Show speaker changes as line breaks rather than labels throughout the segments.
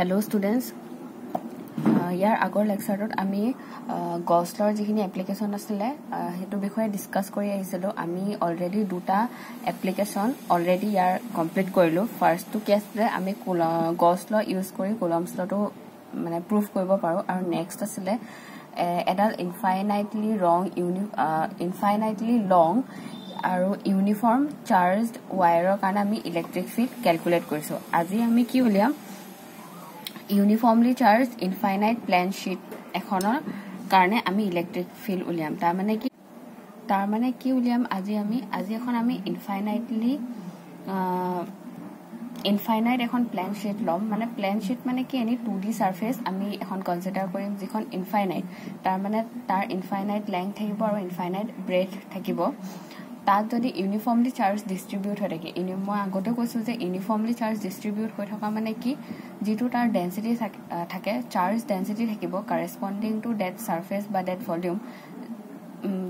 Hello students ইয়াৰ আগৰ লেকচাৰটোত আমি গছলৰ যিখিনি এপ্লিকেশ্যন আছিলে সেইটো বিষয়ে ডিছকাছ কৰি আহিছিলোঁ। আমি অলৰেডি দুটা এপ্লিকেশ্যন অলৰেডি ইয়াৰ কমপ্লিট কৰিলোঁ। ফাৰ্ষ্টটো কি আছিলে আমি গছ ল ইউজ কৰি কোলমছ লটো মানে প্ৰুভ কৰিব পাৰোঁ। আৰু নেক্সট আছিলে এডাল ইনফাইনাইটলি ৰং ইউনি ইনফাইনাইটলি লং আৰু ইউনিফৰ্ম চাৰ্জড ৱায়াৰৰ কাৰণে আমি ইলেক্ট্ৰিক ফিল্ড কেলকুলেট কৰিছোঁ। আজি আমি কি উলিয়াম? Uniformly charge infinite plane sheet এখনৰ কাৰণে আমি ইলেক্ট্ৰিক ফিল্ড উলিয়াম। তাৰমানে কি? তাৰমানে কি উলিয়াম? আজি আমি আজি এখন আমি ইনফাইনাইটলি ইনফাইনাইট এখন প্লেন শ্বীট ল'ম। মানে প্লেন শ্বীট মানে কি? এনি টু ডি চাৰ্ফেচ আমি এখন কনচিডাৰ কৰিম যিখন ইনফাইনাইট তাৰমানে তাৰ ইনফাইনাইট লেংথ থাকিব আৰু ইনফাইনাইট ব্ৰেথ থাকিব। তাত যদি ইউনিফৰ্মলি চাৰ্জ ডিষ্ট্ৰিবিউট হৈ থাকে মই আগতে কৈছোঁ যে ইউনিফৰ্মলি চাৰ্জ ডিষ্ট্ৰিবিউট হৈ থকা মানে কি যিটো তাৰ ডেঞ্চিটি থাকে চাৰ্জ ডেঞ্চিটি থাকিব কাৰেচপণ্ডিং টু ডেট ছাৰ্ফেচ বা ডেট ভলিউম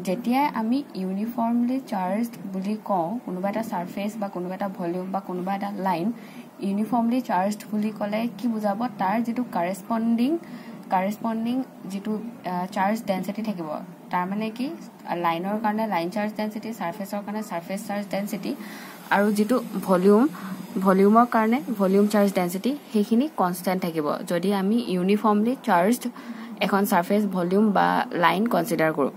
যেতিয়াই আমি ইউনিফৰ্মলি চাৰ্জ বুলি কওঁ কোনোবা এটা ছাৰ্ফেচ বা কোনোবা এটা ভলিউম বা কোনোবা এটা লাইন ইউনিফৰ্মলি চাৰ্জ বুলি ক'লে কি বুজাব তাৰ যিটো কাৰেচপণ্ডিং কাৰেচপণ্ডিং যিটো চাৰ্জ ডেঞ্চিটি থাকিব। তাৰমানে কি লাইনৰ কাৰণে লাইন চাৰ্জ ডেঞ্চিটি ছাৰ্ফেচৰ কাৰণে ছাৰ্ফেচ চাৰ্জ ডেঞ্চিটি আৰু যিটো ভলিউম ভলিউমৰ কাৰণে ভলিউম চাৰ্জ ডেঞ্চিটি সেইখিনি কনষ্টেণ্ট থাকিব। যদি আমি ইউনিফৰ্মলি চাৰ্জড এখন ছাৰ্ফেচ ভলিউম বা লাইন কনচিডাৰ কৰোঁ।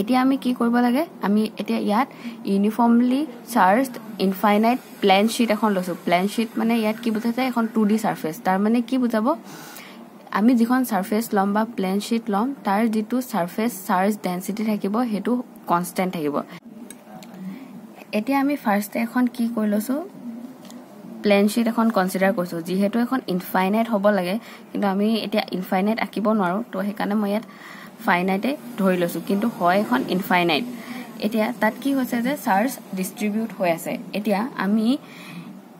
এতিয়া আমি কি কৰিব লাগে? আমি এতিয়া ইয়াত uniformly charged infinite plane sheet এখন লৈছোঁ। প্লেন শ্বীট মানে ইয়াত কি বুজাইছে? এখন টু ডি ছাৰ্ফেচ তাৰমানে কি বুজাব? আমি যিখন ছাৰ্ফেচ ল'ম বা প্লেন শ্বীট ল'ম তাৰ যিটো ছাৰ্ফেচ চাৰ্জ ডেঞ্চিটি থাকিব সেইটো কনষ্টেণ্ট থাকিব। এতিয়া আমি ফাৰ্ষ্ট এখন কি কৰি লৈছোঁ? প্লেন শ্বীট এখন কনচিডাৰ কৰিছোঁ। যিহেতু এখন ইনফাইনাইট হ'ব লাগে কিন্তু আমি এতিয়া ইনফাইনাইট আঁকিব নোৱাৰোঁ তো সেইকাৰণে মই ইয়াত ফাইনাইটে ধৰি লৈছোঁ। কিন্তু হয় এখন ইনফাইনাইট এতিয়া তাত কি হৈছে যে চাৰ্জ ডিষ্ট্ৰিবিউট হৈ আছে। এতিয়া আমি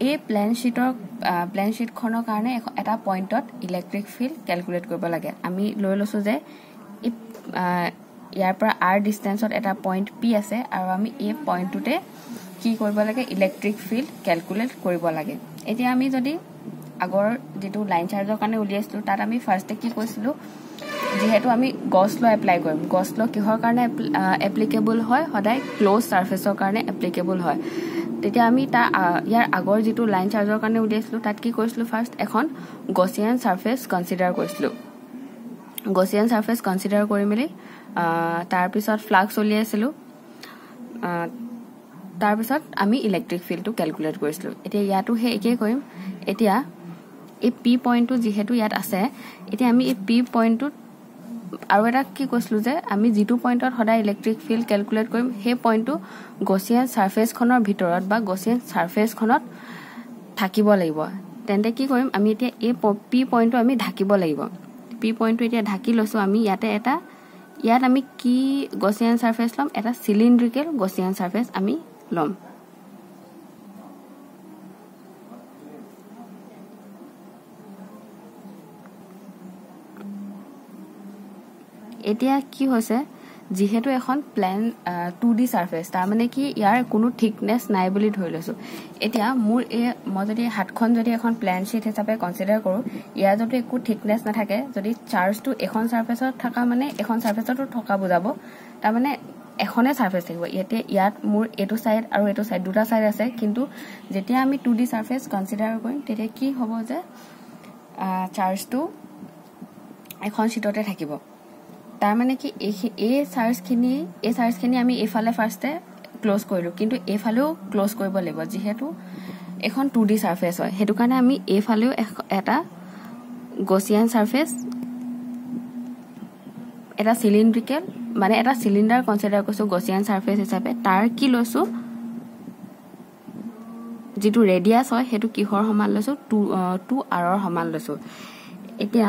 এই প্লেন শ্বীটৰ প্লেন শ্বীটখনৰ কাৰণে এটা পইণ্টত ইলেক্ট্ৰিক ফিল্ড কেলকুলেট কৰিব লাগে। আমি লৈ লৈছোঁ যে ইয়াৰ পৰা আৰ ডিষ্টেঞ্চত এটা পইণ্ট পি আছে আৰু আমি এই পইণ্টটোতে কি কৰিব লাগে ইলেক্ট্ৰিক ফিল্ড কেলকুলেট কৰিব লাগে। এতিয়া আমি যদি আগৰ যিটো লাইন চাৰ্জৰ কাৰণে উলিয়াইছিলোঁ তাত আমি ফাৰ্ষ্টে কি কৈছিলোঁ যিহেতু আমি গছ ল এপ্লাই কৰিম। গছ ল কিহৰ কাৰণে এপ্লিকেবল হয়? সদায় ক্ল'জ ছাৰ্ফেচৰ কাৰণে এপ্লিকেবল হয়। তেতিয়া আমি তাৰ ইয়াৰ আগৰ যিটো লাইন চাৰ্জৰ কাৰণে উলিয়াইছিলোঁ তাত কি কৰিছিলোঁ ফাৰ্ষ্ট এখন গছিয়ান ছাৰ্ফেচ কনচিডাৰ কৰিছিলোঁ। গছিয়ান ছাৰ্ফেচ কনচিডাৰ কৰি মেলি তাৰপিছত ফ্লাক্স উলিয়াইছিলোঁ তাৰপিছত আমি ইলেক্ট্ৰিক ফিল্ডটো কেলকুলেট কৰিছিলোঁ। এতিয়া ইয়াতো সেই একেই কৰিম। এতিয়া এই পি পইণ্টটো যিহেতু ইয়াত আছে এতিয়া আমি এই পি পইণ্টটোত আৰু এটা কি কৈছিলোঁ যে আমি যিটো পইণ্টত সদায় ইলেক্ট্ৰিক ফিল্ড কেলকুলেট কৰিম সেই পইণ্টটো গছিয়ান ছাৰ্ফেচখনৰ ভিতৰত বা গছিয়ান ছাৰ্ফেচখনত থাকিব লাগিব। তেন্তে কি কৰিম আমি এতিয়া এই পি পইণ্টটো আমি ঢাকিব লাগিব। পি পইণ্টটো এতিয়া ঢাকি লৈছোঁ আমি ইয়াতে এটা ইয়াত আমি কি গছিয়ান ছাৰ্ফেচ ল'ম এটা চিলিণ্ড্ৰিকেল গছিয়ান ছাৰ্ফেচ আমি ল'ম। এতিয়া কি হৈছে যিহেতু এখন প্লেন টু ডি ছাৰ্ফেচ তাৰমানে কি ইয়াৰ কোনো থিকনেছ নাই বুলি ধৰি লৈছোঁ। এতিয়া মোৰ এই মই যদি হাতখন যদি এখন প্লেন শ্বীট হিচাপে কনচিডাৰ কৰোঁ ইয়াৰ যদি একো থিকনেছ নাথাকে যদি চাৰ্জটো এখন ছাৰ্ফেচত থকা মানে এখন ছাৰ্ফেচতো থকা বুজাব তাৰমানে এখনে ছাৰ্ফেচ থাকিব। এতিয়া ইয়াত মোৰ এইটো ছাইড আৰু এইটো ছাইড দুটা ছাইড আছে কিন্তু যেতিয়া আমি টু ডি ছাৰ্ফেচ কনচিডাৰ কৰিম তেতিয়া কি হ'ব যে চাৰ্জটো এখন শ্বীটতে থাকিব। তাৰমানে কি এই চাৰ্জখিনি এই চাৰ্জখিনি আমি এইফালে ফাৰ্ষ্টে ক্ল'জ কৰিলোঁ। কিন্তু এইফালেও ক্ল'জ কৰিব লাগিব যিহেতু এখন টু ডি ছাৰ্ফেচ হয়। সেইটো কাৰণে আমি এইফালেও এটা গছিয়ান ছাৰ্ফেচ এটা চিলিণ্ড্ৰিকেল মানে এটা চিলিণ্ডাৰ কনচিডাৰ কৰিছোঁ গছিয়ান ছাৰ্ফেচ হিচাপে। তাৰ কি লৈছোঁ? যিটো ৰেডিয়াছ হয় সেইটো কিহৰ সমান লৈছোঁ? টু টু আৰৰ সমান লৈছোঁ। এতিয়া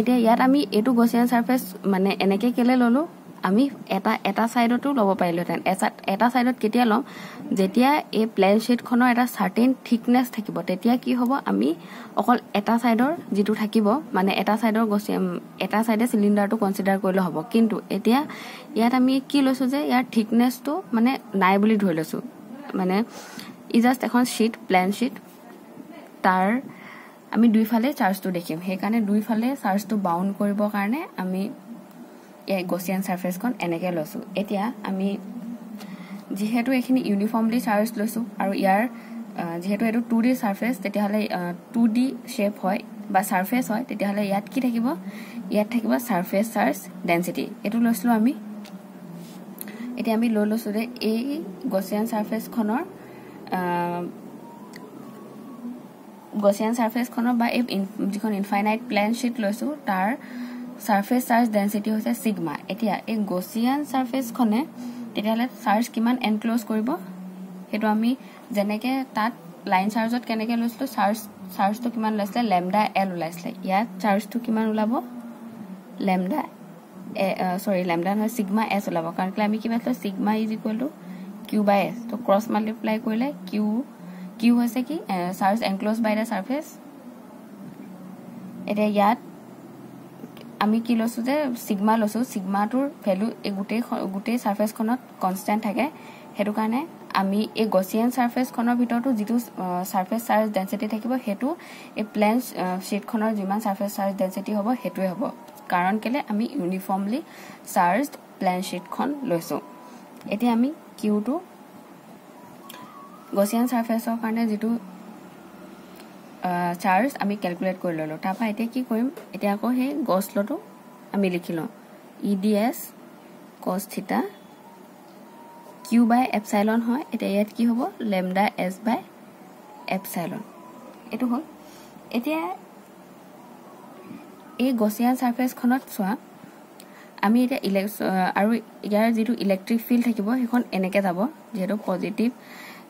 এতিয়া ইয়াত আমি এইটো গছিয়ান ছাৰ্ফেচ মানে এনেকৈ কেলৈ ল'লোঁ আমি এটা এটা ছাইডতো ল'ব পাৰিলোহেঁতেন। এটা ছাইডত কেতিয়া ল'ম? যেতিয়া এই প্লেন শ্বীটখনৰ এটা চাৰ্টেইন থিকনেছ থাকিব তেতিয়া কি হ'ব? আমি অকল এটা ছাইডৰ যিটো থাকিব মানে এটা ছাইডৰ গছি এটা ছাইডে চিলিণ্ডাৰটো কনচিডাৰ কৰিলে হ'ব। কিন্তু এতিয়া ইয়াত আমি কি লৈছোঁ যে ইয়াৰ থিকনেছটো মানে নাই বুলি ধৰি লৈছোঁ। মানে ই জাষ্ট এখন শ্বীট প্লেন শ্বীট তাৰ আমি দুইফালে চাৰ্জটো দেখিম। সেইকাৰণে দুইফালে চাৰ্জটো বাউণ্ড কৰিবৰ কাৰণে আমি এই গছিয়ান ছাৰ্ফেচখন এনেকৈ লৈছোঁ। এতিয়া আমি যিহেতু এইখিনি ইউনিফৰ্মলি চাৰ্জ লৈছোঁ আৰু ইয়াৰ যিহেতু এইটো টু ডি ছাৰ্ফেচ তেতিয়াহ'লে টু ডি শ্বেপ হয় বা ছাৰ্ফেচ হয় তেতিয়াহ'লে ইয়াত কি থাকিব? ইয়াত থাকিব ছাৰ্ফেচ চাৰ্জ ডেঞ্চিটি এইটো লৈছিলোঁ আমি। এতিয়া আমি লৈ লৈছোঁ যে এই গছিয়ান ছাৰ্ফেচখনৰ গছিয়ান ছাৰ্ফেচখনৰ বা এই যিখন ইনফাইনাইট প্লেন শ্বীট লৈছোঁ তাৰ ছাৰ্ফেচ চাৰ্জ ডেঞ্চিটি হৈছে ছিগমা এতিয়া এই গছিয়ান ছাৰ্ফেচখনে তেতিয়াহ'লে চাৰ্জ কিমান এনক্ল'জ কৰিব? সেইটো আমি যেনেকৈ তাত লাইন চাৰ্জত কেনেকৈ লৈছিলোঁ চাৰ্জ চাৰ্জটো কিমান ওলাইছিলে? লেমডা এল ওলাইছিলে। ইয়াত চাৰ্জটো কিমান ওলাব? লেমডা এ চৰি লেমডা নহয় ছিগমা এছ ওলাব। কাৰণ কেলৈ আমি কিমান sigma is equal to Q by S to cross multiply কৰিলে কিউ কিউ হৈছে কি? Charge enclosed by the surface এতিয়া ইয়াত আমি কি লৈছোঁ যে ছিগমা লৈছোঁ। ছিগমাটোৰ ভেলু এই গোটেই গোটেই ছাৰ্ফেচখনত কনষ্টেণ্ট থাকে। সেইটো কাৰণে আমি এই গছিয়ান ছাৰ্ফেচখনৰ ভিতৰতো যিটো ছাৰ্ফেচ চাৰ্জ ডেঞ্চিটি থাকিব সেইটো এই প্লেন শ্বীটখনৰ যিমান ছাৰ্ফেচ চাৰ্জ ডেঞ্চিটি হ'ব সেইটোৱে হ'ব। কাৰণ কেলৈ আমি ইউনিফৰ্মলি চাৰ্জ প্লেন শ্বীটখন লৈছোঁ। এতিয়া আমি কিউটো গছিয়ান ছাৰ্ফেচৰ কাৰণে যিটো চাৰ্জ আমি কেলকুলেট কৰি ল'লোঁ। তাৰপৰা এতিয়া কি কৰিম? এতিয়া আকৌ সেই গছ লটো আমি লিখি লওঁ। ই ডি এছ কছ থিতা কিউ বাই এপচাইলন হয়। এতিয়া ইয়াত কি হ'ব? Lambda S by epsilon. এইটো হ'ল। এতিয়া এই গছিয়ান ছাৰ্ফেচখনত চোৱা আমি এতিয়া ইলেক আৰু ইয়াৰ যিটো ইলেক্ট্ৰিক ফিল্ড থাকিব সেইখন এনেকৈ যাব যিহেতু পজিটিভ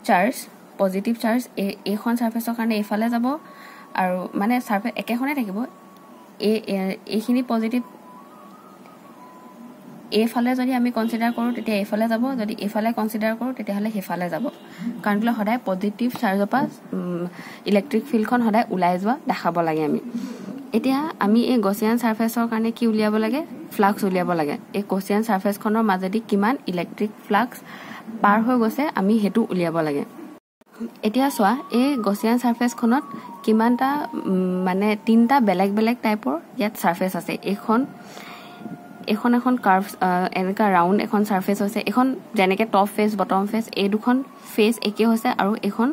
চাৰ্জ পজিটিভ চাৰ্জ এই এইখন ছাৰ্ফেচৰ কাৰণে এইফালে যাব আৰু মানে ছাৰ্ফেচ একেখনে থাকিব। এই এইখিনি পজিটিভ এইফালে যদি আমি কনচিডাৰ কৰোঁ তেতিয়া এইফালে যাব। যদি এইফালে কনচিডাৰ কৰোঁ তেতিয়াহ'লে সেইফালে যাব। কাৰণ কেলৈ সদায় পজিটিভ চাৰ্জৰ পৰা ইলেক্ট্ৰিক ফিল্ডখন সদায় ওলাই যোৱা দেখাব লাগে আমি। এতিয়া আমি এই গছিয়ান ছাৰ্ফেচৰ কাৰণে কি উলিয়াব লাগে? ফ্লাক্স উলিয়াব লাগে। এই গছিয়ান ছাৰ্ফেচখনৰ মাজেদি কিমান ইলেক্ট্ৰিক ফ্লাক্স পাৰ হৈ গৈছে আমি সেইটো উলিয়াব লাগে। এতিয়া চোৱা এই গছিয়ান ছাৰ্ফেচখনত কিমানটা মানে তিনিটা বেলেগ বেলেগ টাইপৰ ইয়াত ছাৰ্ফেচ আছে। এইখন এইখন এখন কাৰ্ভ এনেকুৱা ৰাউণ্ড এখন ছাৰ্ফেচ হৈছে। এইখন যেনেকৈ টপ ফেচ বটম ফেচ এই দুখন ফেচ একে হৈছে আৰু এইখন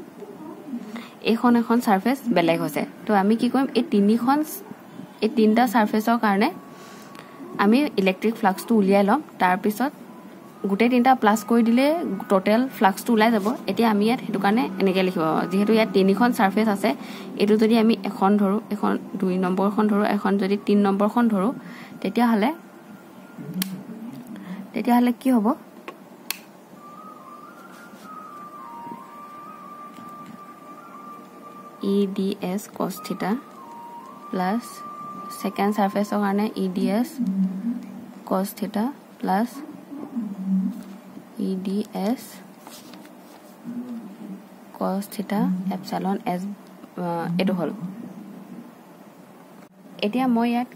এইখন এখন ছাৰ্ফেচ বেলেগ হৈছে। তো আমি কি কৰিম এই তিনিখন এই তিনিটা ছাৰ্ফেচৰ কাৰণে আমি ইলেক্ট্ৰিক ফ্লাক্সটো উলিয়াই ল'ম। তাৰপিছত গোটেই তিনিটা প্লাছ কৰি দিলে টোটেল ফ্লাক্সটো ওলাই যাব। এতিয়া আমি ইয়াত সেইটো কাৰণে এনেকৈ লিখিব যিহেতু ইয়াত তিনিখন ছাৰ্ফেচ আছে এইটো যদি আমি এখন ধৰোঁ এখন দুই নম্বৰখন ধৰোঁ এখন যদি তিনি নম্বৰখন ধৰোঁ তেতিয়াহ'লে তেতিয়াহ'লে কি হ'ব? E D S cos theta plus second ছাৰ্ফেচৰ কাৰণে E D S cos theta plus D S cos theta epsilon S এইটো হ'ল। এতিয়া মই ইয়াত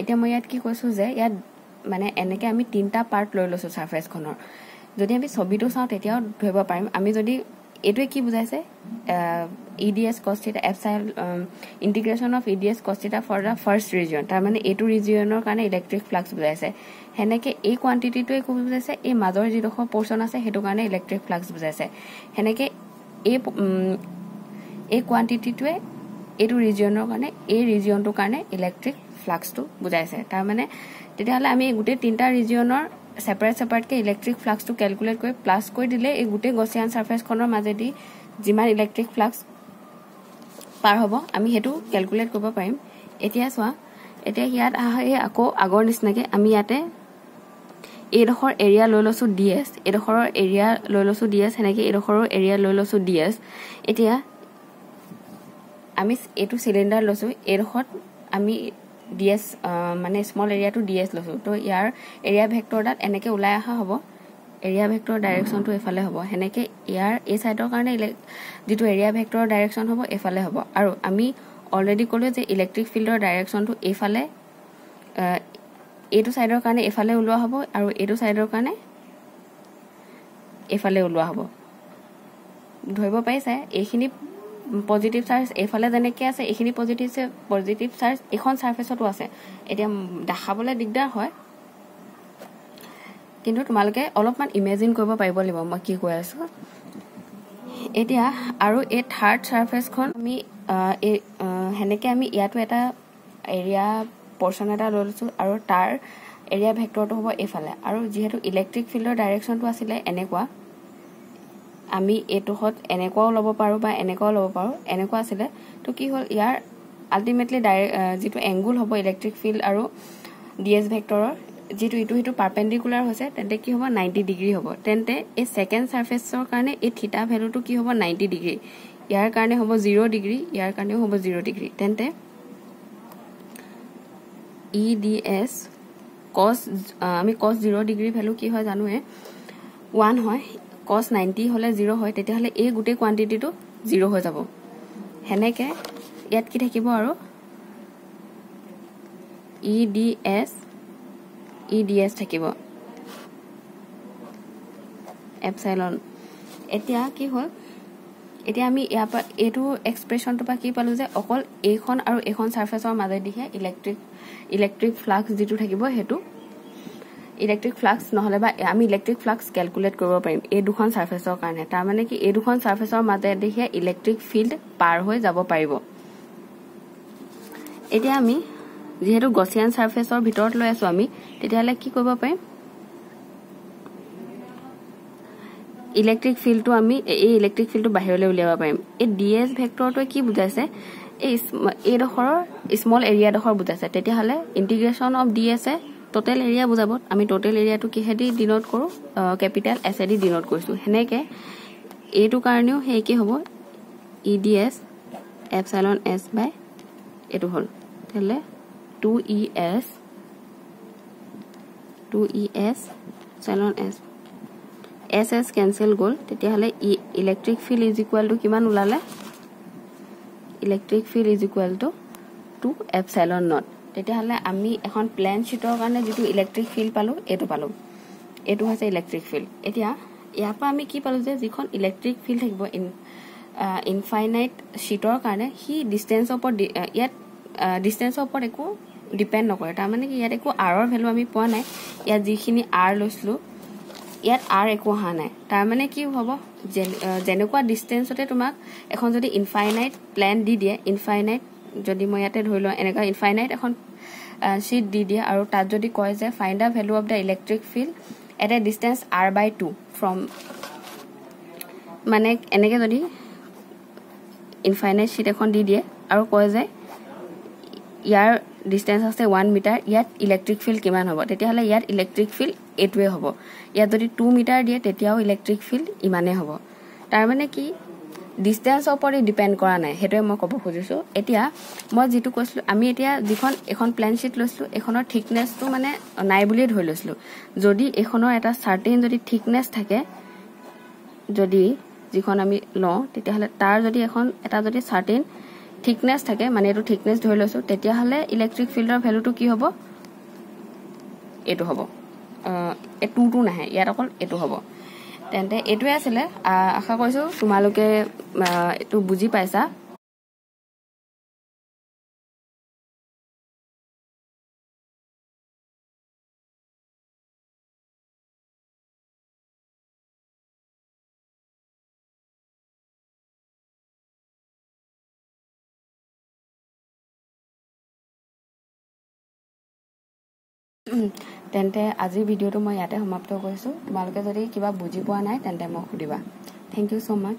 এতিয়া মই ইয়াত কি কৈছোঁ যে ইয়াত মানে এনেকৈ আমি তিনিটা পাৰ্ট লৈ লৈছোঁ ছাৰ্ফেচখনৰ যদি আমি ছবিটো চাওঁ তেতিয়াও ধৰিব পাৰিম। আমি যদি এইটোৱে কি বুজাইছে? E D S cos theta epsilon integration of E D S cos theta for the first region তাৰমানে এইটো ৰিজিয়নৰ কাৰণে ইলেক্ট্ৰিক ফ্লাক্স বুজাইছে সেনেকৈ এই কোৱাণ্টিটিটোৱে একো বুজাইছে এই মাজৰ যিডোখৰ পৰ্চন আছে সেইটো কাৰণে ইলেক্ট্ৰিক ফ্লাক্স বুজাইছে সেনেকৈ এই এই কোৱাণ্টিটিটোৱে এইটো ৰিজিয়নৰ কাৰণে এই ৰিজিয়নটোৰ কাৰণে ইলেক্ট্ৰিক ফ্লাক্সটো বুজাইছে তাৰমানে তেতিয়াহ'লে আমি গোটেই তিনিটা ৰিজিয়নৰ ছেপাৰেট ছেপাৰেটকৈ ইলেক্ট্ৰিক ফ্লাক্সটো কেলকুলেট কৰি প্লাছ কৰি দিলে এই গোটেই গছিয়ান ছাৰ্ফেচখনৰ মাজেদি যিমান ইলেক্ট্ৰিক ফ্লাক্স পাৰ হ'ব। আমি সেইটো কেলকুলেট কৰিব পাৰিম। এতিয়া চোৱা এতিয়া ইয়াত আহি আকৌ আগৰ নিচিনাকৈ আমি ইয়াতে এইডোখৰ এৰিয়া লৈ লৈছোঁ ডি এছ এইডোখৰৰ এৰিয়া লৈ লৈছোঁ ডি এছ সেনেকৈ এইডোখৰৰ এৰিয়া লৈ লৈছোঁ ডি এছ এতিয়া আমি এইটো চিলিণ্ডাৰ লৈছোঁ এইডোখৰত আমি ডি এছ মানে স্মল এৰিয়াটো ডি এছ লৈছোঁ। তো ইয়াৰ এৰিয়া ভেক্টৰডাল এনেকৈ ওলাই অহা হ'ব। এৰিয়া ভেক্টৰ ডাইৰেকশ্যনটো এইফালে হ'ব। সেনেকৈ ইয়াৰ এই ছাইডৰ কাৰণে যিটো এৰিয়া ভেক্টৰৰ ডাইৰেকশ্যন হ'ব এইফালে হ'ব। আৰু আমি অলৰেডি ক'লোঁ যে ইলেক্ট্ৰিক ফিল্ডৰ ডাইৰেকশ্যনটো এইফালে এইটো ছাইডৰ কাৰণে এইফালে ওলোৱা হ'ব আৰু এইটো ছাইডৰ কাৰণে এইফালে ওলোৱা হ'ব। ধৰিব পাৰিছে? এইখিনি পজিটিভ চাৰ্জ এইফালে যেনেকৈ আছে এইখিনি পজিটিভ পজিটিভ চাৰ্জ এইখন চাৰ্ফেচতো আছে। এতিয়া দেখাবলৈ দিগদাৰ হয়। কিন্তু তোমালোকে অলপমান ইমেজিন কৰিব পাৰিব লাগিব মই কি কৈ আছোঁ। এতিয়া আৰু এই থাৰ্ড চাৰ্ফেচখন আমি এই সেনেকৈ আমি ইয়াতো এটা এৰিয়া পৰ্চন এটা লৈ লৈছোঁ আৰু তাৰ এৰিয়া ভেক্টৰটো হ'ব এইফালে। আৰু যিহেতু ইলেক্ট্ৰিক ফিল্ডৰ ডাইৰেকশ্যনটো আছিলে এনেকুৱা আমি এইটোহঁত এনেকুৱাও ল'ব পাৰোঁ বা এনেকুৱাও ল'ব পাৰোঁ। এনেকুৱা আছিলে। তো কি হ'ল ইয়াৰ আল্টিমেটলি ডাইৰেক্ট যিটো এংগুল হ'ব ইলেক্ট্ৰিক ফিল্ড আৰু ডি এছ ভেক্টৰৰ যিটো ইটো সিটো পাৰ্পেণ্ডিকুলাৰ হৈছে তেন্তে কি হ'ব? নাইণ্টি ডিগ্ৰী হ'ব। তেন্তে এই ছেকেণ্ড ছাৰ্ফেচৰ কাৰণে এই থিতা ভেলুটো কি হ'ব? Ninety degree. ইয়াৰ কাৰণে হ'ব জিৰ' ডিগ্ৰী ইয়াৰ কাৰণেও হ'ব জিৰ' ডিগ্ৰী। তেন্তে ই ডি এছ কছ আমি কছ জিৰ' ডিগ্ৰী ভেলু কি হয় জানোৱে? ওৱান হয় কছ নাইণ্টি হ'লে জিৰ' হয় তেতিয়াহ'লে এই গোটেই কোৱাণ্টিটিটো জিৰ' হৈ যাব। সেনেকৈ ইয়াত কি থাকিব আৰু? ই ডি এছ এছ থাকিব। এপচাইলন এতিয়া কি হ'ল? এতিয়া আমি ইয়াৰ পৰা এইটো এক্সপ্ৰেশ্যনটোৰ পৰা কি পালোঁ যে অকল এইখন আৰু এইখন ছাৰ্ফেচৰ মাজেদিহে ইলেক্ট্ৰিক ইলেক্ট্ৰিক ফ্লাক্স যিটো থাকিব সেইটো ইলেক্ট্ৰিক ফ্লাক্স নহ'লে বা আমি ইলেক্ট্ৰিক ফ্লাক্স কেলকুলেট কৰিব পাৰিম এই দুখন ছাৰ্ফেচৰ কাৰণে। তাৰমানে কি এই দুখন ছাৰ্ফেচৰ মাজেদিহে ইলেক্ট্ৰিক ফিল্ড পাৰ হৈ যাব পাৰিব। এতিয়া আমি যিহেতু গছিয়ান ছাৰ্ফেচৰ ভিতৰত লৈ আছোঁ আমি তেতিয়াহ'লে কি কৰিব পাৰিম? ইলেক্ট্ৰিক ফিল্ডটো আমি এই ইলেক্ট্ৰিক ফিল্ডটো বাহিৰলৈ উলিয়াব পাৰিম। এই ডি এছ ভেক্টৰটোৱে কি বুজাইছে? এই এইডোখৰৰ স্মল এৰিয়াডোখৰ বুজাইছে। তেতিয়াহ'লে ইণ্টিগ্ৰেশ্যন অফ ডি এছে টোটেল এৰিয়া বুজাব। আমি টোটেল এৰিয়াটো কিহেদি ডিন'ট কৰোঁ? কেপিটেল এছেদি ডিন'ট কৰিছোঁ। সেনেকৈ এইটো কাৰণেও সেই একেই হ'ব। E D S epsilon S by এইটো হ'ল। তেতিয়াহ'লে two E S two E S epsilon S S S cancel গ'ল তেতিয়াহ'লে E electric field is equal to কিমান ওলালে? Electric field is equal to epsilon naught তেতিয়াহ'লে আমি এখন প্লেন শ্বীটৰ কাৰণে যিটো ইলেক্ট্ৰিক ফিল্ড পালোঁ এইটো পালোঁ। এইটো হৈছে ইলেক্ট্ৰিক ফিল্ড এতিয়া ইয়াৰ পৰা আমি কি পালোঁ যে যিখন ইলেক্ট্ৰিক ফিল্ড থাকিব ইন ইনফাইনাইট শ্বীটৰ কাৰণে সি ডিষ্টেঞ্চৰ ওপৰত ইয়াত ডিষ্টেঞ্চৰ ওপৰত একো ডিপেণ্ড নকৰে। তাৰমানে কি ইয়াত একো আৰৰ ভেলু আমি পোৱা নাই। ইয়াত যিখিনি আৰ লৈছিলোঁ ইয়াত আৰ একো অহা নাই। তাৰমানে কি হ'ব যেনেকুৱা ডিষ্টেঞ্চতে তোমাক এখন যদি ইনফাইনাইট প্লেন দি দিয়ে ইনফাইনাইট যদি মই ইয়াতে ধৰি লওঁ এনেকুৱা ইনফাইনাইট এখন শ্বীট দি দিয়ে আৰু তাত যদি কয় যে find the value of the electric field at a distance R by two from মানে এনেকৈ যদি ইনফাইনাইট শ্বীট এখন দি দিয়ে আৰু কয় যে ইয়াৰ ডিষ্টেঞ্চ আছে ওৱান মিটাৰ ইয়াত ইলেক্ট্ৰিক ফিল্ড কিমান হ'ব? তেতিয়াহ'লে ইয়াত ইলেক্ট্ৰিক ফিল্ড এইটোৱে হ'ব। ইয়াত যদি টু মিটাৰ দিয়ে তেতিয়াও ইলেক্ট্ৰিক ফিল্ড ইমানেই হ'ব। তাৰমানে কি? ডিষ্টেঞ্চৰ ওপৰত ডিপেণ্ড কৰা নাই সেইটোৱে মই ক'ব খুজিছোঁ। এতিয়া মই যিটো কৈছিলোঁ আমি এতিয়া যিখন এখন প্লেন শ্বীট লৈছিলোঁ এইখনৰ থিকনেছটো মানে নাই বুলিয়ে ধৰি লৈছিলোঁ। যদি এইখনৰ এটা চাৰ্টেইন যদি থিকনেছ থাকে যদি যিখন আমি লওঁ তেতিয়াহ'লে তাৰ যদি এখন এটা যদি চাৰ্টেইন থিকনেছ থাকে মানে এইটো থিকনেছ ধৰি লৈছোঁ তেতিয়াহ'লে ইলেক্ট্ৰিক ফিল্ডৰ ভেলুটো কি হ'ব? এইটো হ'ব। এই টুটো নাহে ইয়াত অকল এইটো হ'ব। তেন্তে এইটোৱে আছিলে। আশা কৰিছোঁ তোমালোকে এইটো বুজি পাইছা। তেন্তে আজিৰ ভিডিঅ'টো মই ইয়াতে সমাপ্ত কৰিছোঁ। তোমালোকে যদি কিবা বুজি পোৱা নাই তেন্তে মোক সুধিবা। Thank you so much